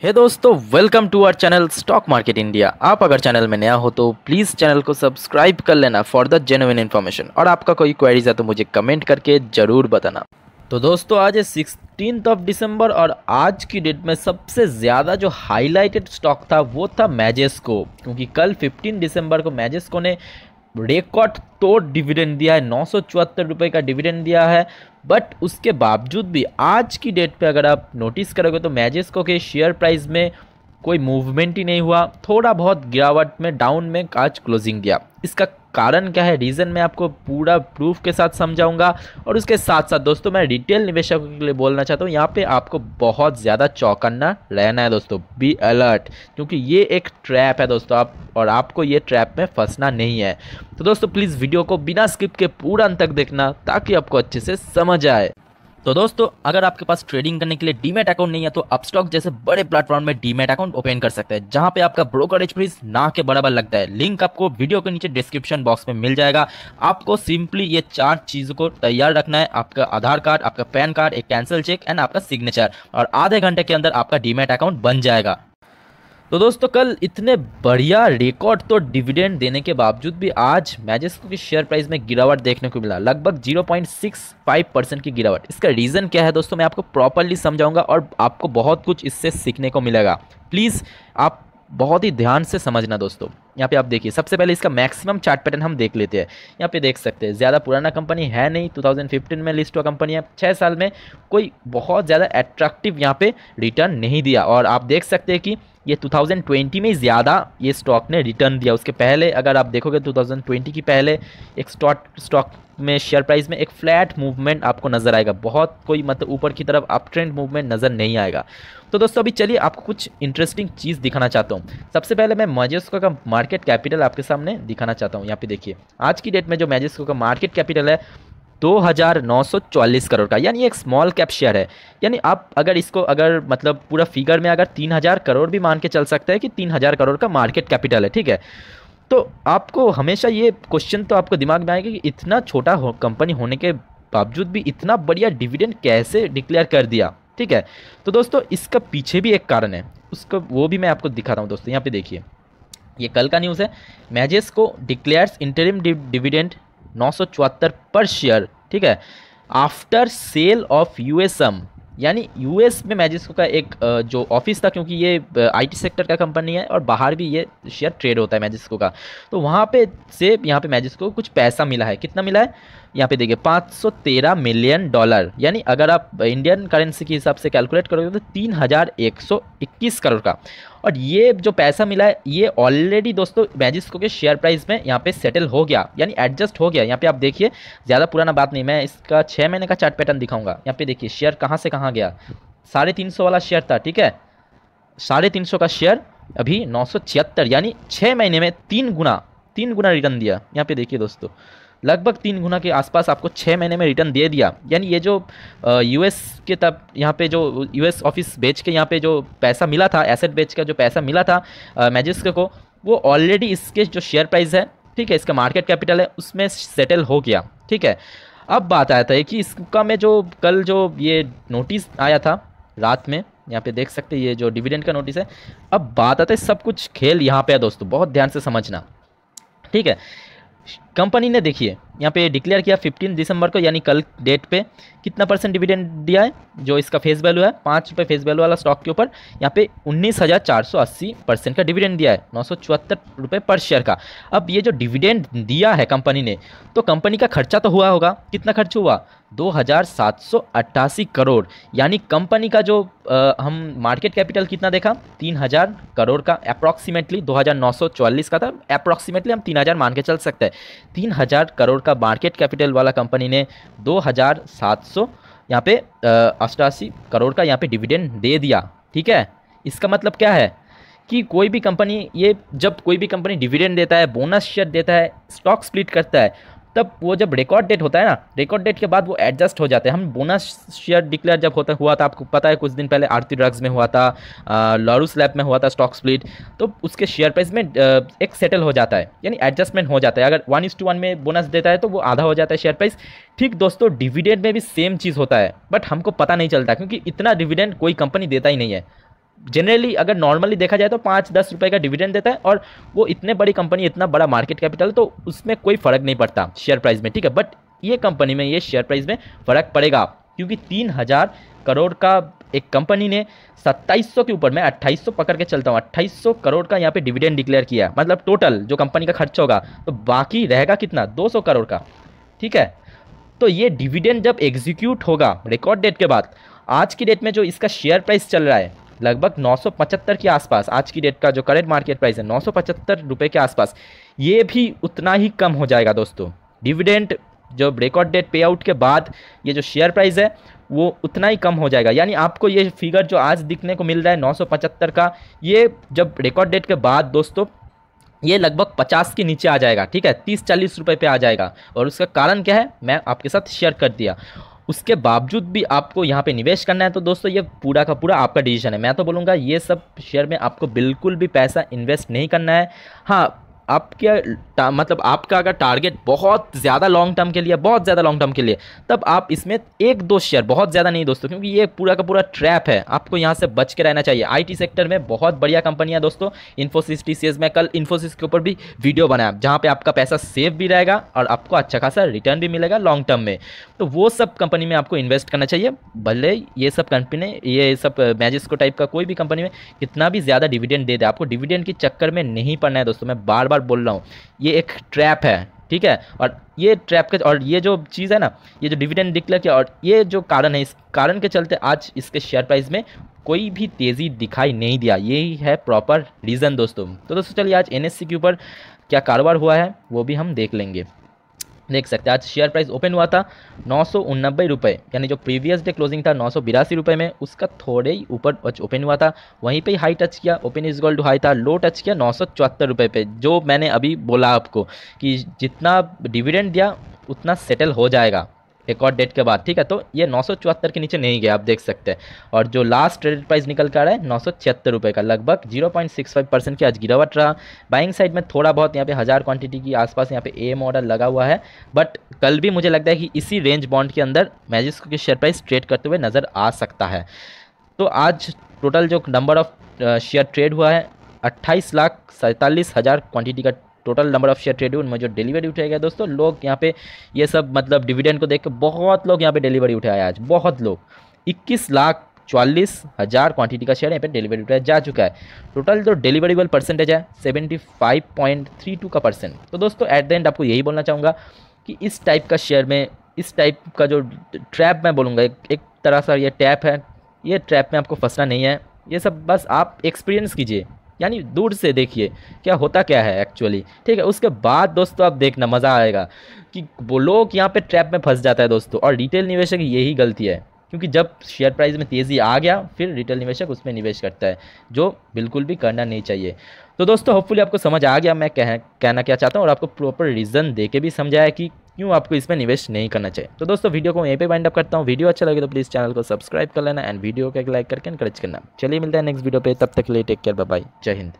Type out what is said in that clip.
हे hey दोस्तों welcome to our channel stock market India आप अगर चैनल में नया हो तो प्लीज़ चैनल को सब्सक्राइब कर लेना फॉर द जेनुइन इन्फॉर्मेशन और आपका कोई क्वेरीज है तो मुझे कमेंट करके ज़रूर बताना। तो दोस्तों, आज है सिक्सटीन ऑफ़ दिसंबर और आज की डेट में सबसे ज़्यादा जो हाईलाइटेड स्टॉक था वो था मैजेस्को क्योंकि कल 15 दिसंबर को मैजेस्को ने रिकॉर्ड तोड़ डिविडेंड दिया है। नौ सौ का डिविडेंड दिया है। बट उसके बावजूद भी, आज की डेट पे अगर आप नोटिस करोगे तो मैजेस्को के शेयर प्राइस में कोई मूवमेंट ही नहीं हुआ। थोड़ा बहुत गिरावट में डाउन में आज क्लोजिंग दिया। इसका कारण क्या है? रीज़न मैं आपको पूरा प्रूफ के साथ समझाऊँगा। और उसके साथ साथ दोस्तों, मैं रिटेल निवेशकों के लिए बोलना चाहता हूँ, यहाँ पे आपको बहुत ज़्यादा चौकन्ना रहना है दोस्तों। बी अलर्ट क्योंकि ये एक ट्रैप है दोस्तों। आप, और आपको ये ट्रैप में फंसना नहीं है। तो दोस्तों प्लीज़ वीडियो को बिना स्किप के पूरा अंत तक देखना, ताकि आपको अच्छे से समझ आए। तो दोस्तों, अगर आपके पास ट्रेडिंग करने के लिए डीमेट अकाउंट नहीं है तो अपस्टॉक जैसे बड़े प्लेटफॉर्म में डीमेट अकाउंट ओपन कर सकते हैं, जहाँ पे आपका ब्रोकरेज फ़ीस ना के बराबर लगता है। लिंक आपको वीडियो के नीचे डिस्क्रिप्शन बॉक्स में मिल जाएगा। आपको सिंपली ये चार चीज़ों को तैयार रखना है। आपका आधार कार्ड, आपका पैन कार्ड, एक कैंसिल चेक एंड आपका सिग्नेचर और आधे घंटे के अंदर आपका डीमेट अकाउंट बन जाएगा। तो दोस्तों, कल इतने बढ़िया रिकॉर्ड तो डिविडेंड देने के बावजूद भी आज मैजेस्को की शेयर प्राइस में गिरावट देखने को मिला। लगभग 0.65 परसेंट की गिरावट। इसका रीज़न क्या है दोस्तों, मैं आपको प्रॉपरली समझाऊँगा और आपको बहुत कुछ इससे सीखने को मिलेगा। प्लीज़ आप बहुत ही ध्यान से समझना दोस्तों। यहाँ पे आप देखिए, सबसे पहले इसका मैक्सिमम चार्ट पैटर्न हम देख लेते हैं। यहाँ पे देख सकते हैं, ज़्यादा पुराना कंपनी है नहीं 2015 में लिस्ट हुआ कंपनी है छः साल में कोई बहुत ज़्यादा एट्रैक्टिव यहाँ पे रिटर्न नहीं दिया। और आप देख सकते हैं कि ये 2020 में ज़्यादा ये स्टॉक ने रिटर्न दिया। उसके पहले, अगर आप देखोगे 2020 की पहले, एक स्टॉक स्टॉक में शेयर प्राइस में एक फ्लैट मूवमेंट आपको नज़र आएगा। बहुत कोई मतलब ऊपर की तरफ़ अप ट्रेंड मूवमेंट नज़र नहीं आएगा। तो दोस्तों, अभी चलिए आपको कुछ इंटरेस्टिंग चीज़ दिखाना चाहता हूँ। सबसे पहले मैं मैजेस्को का मार्केट कैपिटल आपके सामने दिखाना चाहता हूँ। यहाँ पे देखिए, आज की डेट में जो मैजेस्को का मार्केट कैपिटल है, दो हज़ार नौ सौ चालीस करोड़ का। यानी एक स्मॉल कैप शेयर है। यानी आप अगर इसको, अगर मतलब पूरा फिगर में अगर तीन हज़ार करोड़ भी मान के चल सकते हैं कि तीन हज़ार करोड़ का मार्केट कैपिटल है, ठीक है? तो आपको हमेशा ये क्वेश्चन तो आपको दिमाग में आएगा कि इतना छोटा हो कंपनी होने के बावजूद भी इतना बढ़िया डिविडेंड कैसे डिक्लेयर कर दिया? ठीक है? तो दोस्तों, इसका पीछे भी एक कारण है। उसको वो भी मैं आपको दिखाता हूँ दोस्तों, यहाँ पे देखिए। ये कल का न्यूज़ है। मैजेस को डिक्लेयर्स इंटरिम डिविडेंड नौ सौ चौहत्तर पर शेयर ठीक है? आफ्टर सेल ऑफ़ यूएसएम यानी यूएस में मैजिस्को का एक जो ऑफ़िस था, क्योंकि ये आईटी सेक्टर का कंपनी है और बाहर भी ये शेयर ट्रेड होता है मैजिस्को का। तो वहाँ पे से यहाँ पे मैजिस्को को कुछ पैसा मिला है। कितना मिला है? यहाँ पे देखिए 513 मिलियन डॉलर, यानी अगर आप इंडियन करेंसी के हिसाब से कैलकुलेट करोगे तो तीन हज़ार एक सौ इक्कीस करोड़ का। और ये जो पैसा मिला है, ये ऑलरेडी दोस्तों मैजिस्को के शेयर प्राइस में यहाँ पे सेटल हो गया, यानी एडजस्ट हो गया। यहाँ पे आप देखिए, ज़्यादा पुराना बात नहीं, मैं इसका छः महीने का चार्ट पैटर्न दिखाऊँगा। यहाँ पे देखिए शेयर कहाँ से कहाँ गया? साढ़े तीन सौ वाला शेयर था, ठीक है? साढ़े तीन सौ का शेयर अभी नौ सौ छिहत्तर, यानी छः महीने में तीन गुना तीन गुना रिटर्न दिया। यहाँ पे देखिए दोस्तों लगभग तीन गुना के आसपास आपको छः महीने में रिटर्न दे दिया। यानी ये जो यूएस के तब यहाँ पे जो यूएस ऑफ़िस बेच के यहाँ पे जो पैसा मिला था एसेट बेच का जो पैसा मिला था मैजिस्क को, वो ऑलरेडी इसके जो शेयर प्राइस है, ठीक है, इसका मार्केट कैपिटल है, उसमें सेटल हो गया, ठीक है। अब बात आया था कि इसका मैं जो कल जो ये नोटिस आया था, रात में, यहाँ पे देख सकते हैं, ये जो डिविडेंड का नोटिस है, अब बात आता है सब कुछ खेल यहाँ पे है दोस्तों, बहुत ध्यान से समझना, ठीक है। कंपनी ने देखिए यहाँ पे डिक्लेयर किया 15 दिसंबर को यानी कल डेट पे कितना परसेंट डिविडेंड दिया है जो इसका फेस वैल्यू है पाँच रुपये फेस वैल्यू वाला स्टॉक के ऊपर यहाँ पे उन्नीस हज़ार चार सौ अस्सी परसेंट का डिविडेंड दिया है नौ सौ चौहत्तर रुपये पर शेयर का। अब ये जो डिविडेंड दिया है कंपनी ने तो कंपनी का खर्चा तो हुआ होगा कितना खर्च हुआ? दो हज़ार सात सौ अट्ठासी करोड़ यानी कंपनी का जो आ, हम मार्केट कैपिटल कितना देखा? तीन हज़ार करोड़ का अप्रॉक्सीमेटली दो हज़ार नौ सौ चौवालीस का था अप्रॉक्सीमेटली हम तीन हज़ार मान के चल सकते हैं। तीन हज़ार करोड़ का मार्केट कैपिटल वाला कंपनी ने दो हज़ार सात सौ, यहाँ पे अष्टासी करोड़ का यहाँ पे डिविडेंड दे दिया। ठीक है? इसका मतलब क्या है? कि कोई भी कंपनी ये जब कोई भी कंपनी डिविडेंड देता है बोनस शेयर देता है स्टॉक स्प्लिट करता है तब वो जब रिकॉर्ड डेट होता है ना रिकॉर्ड डेट के बाद वो एडजस्ट हो जाते हैं। हम बोनस शेयर डिक्लेयर जब होता, हुआ था, आपको पता है, कुछ दिन पहले आरती ड्रग्स में हुआ था लॉरूस लैब में हुआ था स्टॉक स्प्लिट तो उसके शेयर प्राइस में एक सेटल हो जाता है। यानी एडजस्टमेंट हो जाता है। अगर वन इज़ टू वन में बोनस देता है तो वो आधा हो जाता है शेयर प्राइस ठीक दोस्तों डिविडेंड में भी सेम चीज़ होता है बट हमको पता नहीं चलता, क्योंकि इतना डिविडेंड कोई कंपनी देता ही नहीं है। जनरली अगर नॉर्मली देखा जाए तो पाँच दस रुपये का डिविडेंड देता है और वो इतने बड़ी कंपनी इतना बड़ा मार्केट कैपिटल तो उसमें कोई फ़र्क नहीं पड़ता शेयर प्राइस में, ठीक है? बट ये कंपनी में, ये शेयर प्राइस में फ़र्क पड़ेगा, क्योंकि तीन हज़ार करोड़ का एक कंपनी ने 2700 के ऊपर, मैं 2800 पकड़ के चलता हूँ 2800 करोड़ का यहाँ पे डिविडेंड डिक्लेयर किया है। मतलब टोटल जो कंपनी का खर्च होगा तो बाकी रहेगा कितना? 200 करोड़ का, ठीक है? तो ये डिविडेंड जब एग्जीक्यूट होगा रिकॉर्ड डेट के बाद, आज की डेट में जो इसका शेयर प्राइस चल रहा है लगभग नौ सौ पचहत्तर के आसपास, आज की डेट का जो करेंट मार्केट प्राइस है, नौ रुपए के आसपास, ये भी उतना ही कम हो जाएगा दोस्तों। डिविडेंट जो रिकॉर्ड डेट पे आउट के बाद ये जो शेयर प्राइस है, वो उतना ही कम हो जाएगा। यानी आपको ये फिगर जो आज दिखने को मिल रहा है 975 का, ये जब रिकॉर्ड डेट के बाद दोस्तों, ये लगभग 50 के नीचे आ जाएगा, ठीक है? 30-40 रुपए पे आ जाएगा। और उसका कारण क्या है? मैं आपके साथ शेयर कर दिया। उसके बावजूद भी आपको यहाँ पे निवेश करना है तो दोस्तों ये पूरा का पूरा आपका डिसीज़न है। मैं तो बोलूँगा, ये सब शेयर में आपको बिल्कुल भी पैसा इन्वेस्ट नहीं करना है। हाँ आपके मतलब आपका अगर टारगेट बहुत ज़्यादा लॉन्ग टर्म के लिए, बहुत ज़्यादा लॉन्ग टर्म के लिए, तब आप इसमें एक दो शेयर बहुत ज़्यादा नहीं दोस्तों, क्योंकि ये पूरा का पूरा ट्रैप है। आपको यहाँ से बच के रहना चाहिए। आईटी सेक्टर में बहुत बढ़िया कंपनियाँ दोस्तों। इन्फोसिस टी में कल इन्फोसिस के ऊपर भी वीडियो बनाया, जहाँ पर आपका पैसा सेव भी रहेगा और आपको अच्छा खासा रिटर्न भी मिलेगा लॉन्ग टर्म में। तो वो सब कंपनी में आपको इन्वेस्ट करना चाहिए। भले ये सब कंपनी ये सब मैजिस्को टाइप का कोई भी कंपनी में कितना भी ज़्यादा डिविडेंड दे दे, आपको डिविडेंड के चक्कर में नहीं पड़ना है दोस्तों। मैं बार बार बार बोल रहा हूँ, ये एक ट्रैप है, ठीक है? और ये ट्रैप के, और ये जो चीज़ है ना, ये जो डिविडेंड डिक्लेयर किया, और ये जो कारण है, इस कारण के चलते आज इसके शेयर प्राइस में कोई भी तेज़ी दिखाई नहीं दिया। यही है प्रॉपर रीज़न दोस्तों। तो दोस्तों चलिए आज एन के ऊपर क्या कारोबार हुआ है, वो भी हम देख लेंगे। देख सकते हैं। आज शेयर प्राइस ओपन हुआ था नौ सौ यानी जो प्रीवियस डे क्लोजिंग था नौ सौ में, उसका थोड़े ही ऊपर ओपन हुआ था। वहीं पे हाई टच किया ओपन इज़ गोल्ड हाई था लो टच किया नौ रुपये पे। जो मैंने अभी बोला आपको कि जितना डिविडेंड दिया, उतना सेटल हो जाएगा। रिकॉर्ड डेट के बाद, ठीक है? तो ये नौ सौ चौहत्तर के नीचे नहीं गया, आप देख सकते हैं। और जो लास्ट ट्रेडेड प्राइस निकल कर रहा है, नौ सौ का, लगभग zero point six five percent की आज गिरावट रहा। बाइंग साइड में थोड़ा बहुत यहाँ पे हज़ार क्वांटिटी की आसपास यहाँ पे ए मॉडल लगा हुआ है। बट कल भी मुझे लगता है कि इसी रेंज बॉन्ड के अंदर मैजिस्को के शेयर प्राइस ट्रेड करते हुए नज़र आ सकता है। तो आज टोटल जो नंबर ऑफ़ शेयर ट्रेड हुआ है, अट्ठाईस लाख सैंतालीस हज़ार क्वान्टिटी का total number of share trade उनमें जो डिलीवरी उठाया गया दोस्तों लोग यहाँ पे ये सब मतलब डिविडेंड को देख के बहुत लोग यहाँ पे डिलीवरी उठाया आज बहुत लोग। इक्कीस लाख चालीस हज़ार क्वांटिटी का शेयर यहाँ पे डिलीवरी उठाया जा चुका है। टोटल जो डिलीवरीबल परसेंटेज है seventy five point three two का परसेंट तो दोस्तों एट द एंड आपको यही बोलना चाहूँगा कि इस टाइप का शेयर में इस टाइप का जो ट्रैप मैं बोलूँगा एक, एक तरह सा ये टैप है ये ट्रैप में आपको फंसना नहीं है। ये सब बस आप एक्सपीरियंस कीजिए। यानी दूर से देखिए, क्या होता क्या है एक्चुअली ठीक है, उसके बाद दोस्तों आप देखना, मज़ा आएगा कि वो लोग यहाँ पे ट्रैप में फंस जाता है दोस्तों। और रिटेल निवेशक यही गलती है। क्योंकि जब शेयर प्राइस में तेज़ी आ गया, फिर रिटेल निवेशक उसमें निवेश करता है, जो बिल्कुल भी करना नहीं चाहिए। तो दोस्तों होपफुली आपको समझ आ गया, मैं कह, कहना क्या चाहता हूँ और आपको प्रॉपर रीज़न दे के भी समझाया कि क्यों आपको इसमें निवेश नहीं करना चाहिए। तो दोस्तों वीडियो को यहीं पे वाइंड अप करता हूँ। वीडियो अच्छा लगे तो प्लीज़ चैनल को सब्सक्राइब कर लेना एंड वीडियो को एक लाइक करके इनकरेज करना। चलिए मिलता है नेक्स्ट वीडियो पे, तब तक के लिए टेक केयर बाय जय हिंद।